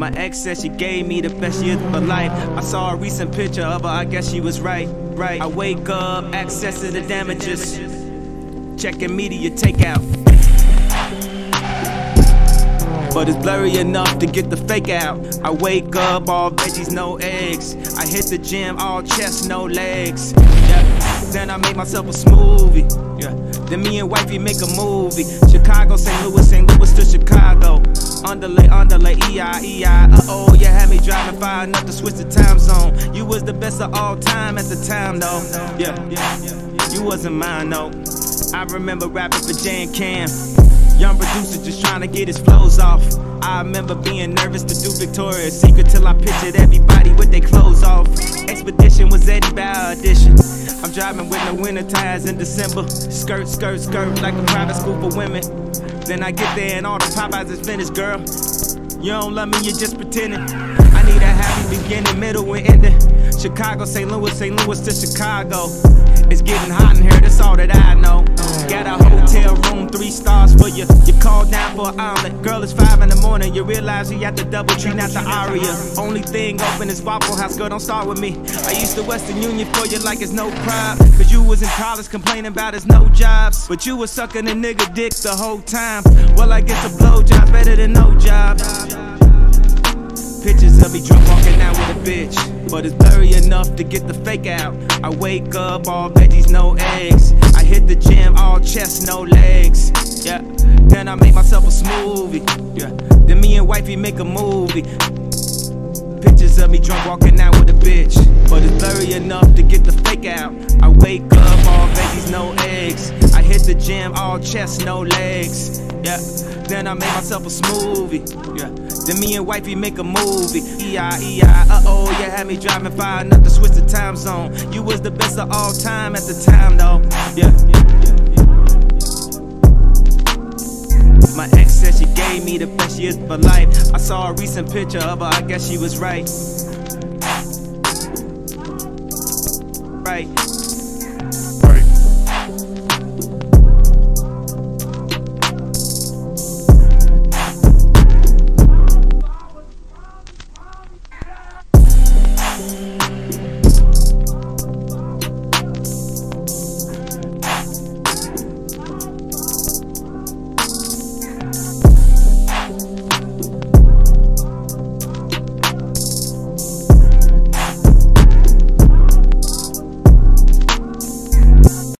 My ex said she gave me the best years of her life. I saw a recent picture of her, I guess she was right. Right. I wake up, access to the damages. Checking media takeout. But it's blurry enough to get the fake out. I wake up, all veggies, no eggs. I hit the gym, all chest, no legs. Yeah. Then I make myself a smoothie. Yeah. Then me and wifey make a movie. Chicago, St. Louis, St. Louis to Chicago. Underlay, underlay, EI. Uh oh, you far enough to switch the time zone. You was the best of all time at the time, though. Yeah. You wasn't mine, though. I remember rapping for Jan Cam. Young producer just trying to get his flows off. I remember being nervous to do Victoria's Secret till I pictured everybody with their clothes off. Expedition was Eddie Bauer edition. I'm driving with no winter tires in December. Skirt, skirt, skirt like a private school for women. Then I get there and all the Popeyes is finished, girl. You don't love me, you're just pretending. I need a happy beginning, middle, and ending. Chicago, St. Louis, St. Louis to Chicago. It's getting hot in here, that's all that I know. Got a hotel room, three stars for you. You call down for an omelet. Girl, it's five in the morning. You realize you at the double tree, not the aria. Only thing open is Waffle House, girl, don't start with me. I used to Western Union for you like it's no pride. Cause you was in college complaining about it's no jobs. But you was sucking a nigga dick the whole time. Well, I guess a blowjob's better than no job. Pictures of me drunk walking out with a bitch. But it's blurry enough to get the fake out. I wake up, all veggies, no eggs. I hit the gym, all chest, no legs. Yeah. Then I make myself a smoothie. Yeah. Then me and wifey make a movie. Pictures of me drunk walking out with a bitch. But it's blurry enough to get the fake out. I wake up, all veggies, no eggs. I hit the gym, all chest, no legs. Yeah. Then I make myself a smoothie. Yeah. Then me and wifey make a movie. EI, EI, uh oh, you had me driving far enough to switch the time zone. You was the best of all time at the time, though. Yeah. My ex said she gave me the best years of her life. I saw a recent picture of her, I guess she was. Right.